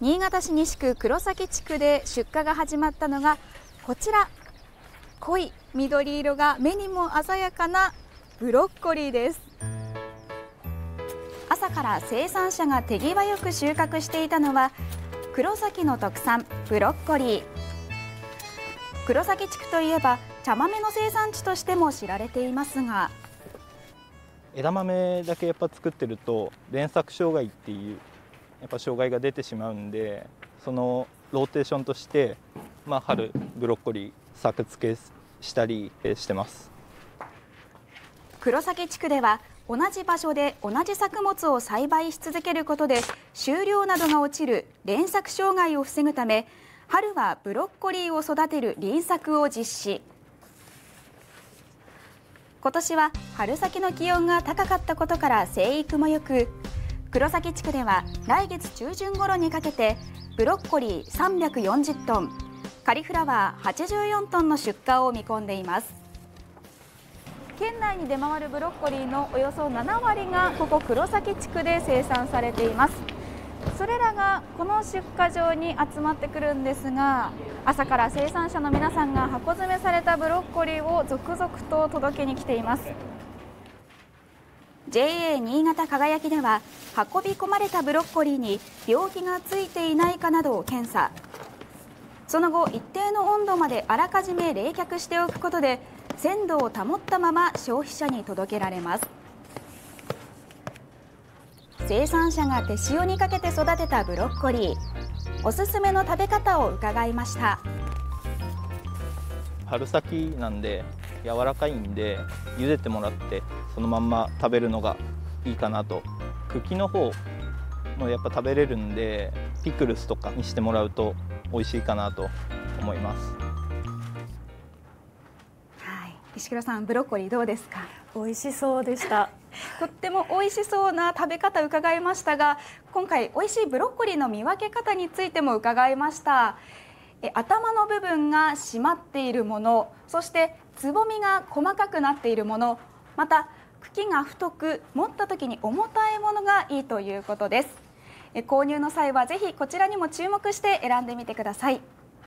新潟市西区黒崎地区で出荷が始まったのがこちら濃い緑色が目にも鮮やかなブロッコリーです。朝から生産者が手際よく収穫していたのは黒崎の特産ブロッコリー。黒崎地区といえば茶豆の生産地としても知られていますが枝豆だけやっぱ作ってると連作障害っていうやっぱ障害が出てしまうんでそのローテーションとして、まあ、春ブロッコリー作付けしたりしてます。黒崎地区では同じ場所で同じ作物を栽培し続けることで収量などが落ちる連作障害を防ぐため春はブロッコリーを育てる輪作を実施。今年は春先の気温が高かったことから生育も良く黒崎地区では来月中旬頃にかけてブロッコリー340トンカリフラワー84トンの出荷を見込んでいます。県内に出回るブロッコリーのおよそ7割がここ黒崎地区で生産されています。それらがこの出荷場に集まってくるんですが朝から生産者の皆さんが箱詰めされたブロッコリーを続々と届けに来ています。JA 新潟輝きでは運び込まれたブロッコリーに病気がついていないかなどを検査。その後一定の温度まであらかじめ冷却しておくことで鮮度を保ったまま消費者に届けられます。生産者が手塩にかけて育てたブロッコリー。おすすめの食べ方を伺いました。春先なんで柔らかいんで茹でてもらってそのまんま食べるのがいいかなと茎の方もやっぱ食べれるんでピクルスとかにしてもらうと美味しいかなと思います。はい。石黒さんブロッコリーどうですか？美味しそうでした。とっても美味しそうな食べ方伺いましたが今回美味しいブロッコリーの見分け方についても伺いました。え頭の部分が締まっているものそしてつぼみが細かくなっているものまた茎が太く持った時に重たいものがいいということです。購入の際はぜひこちらにも注目して選んでみてください。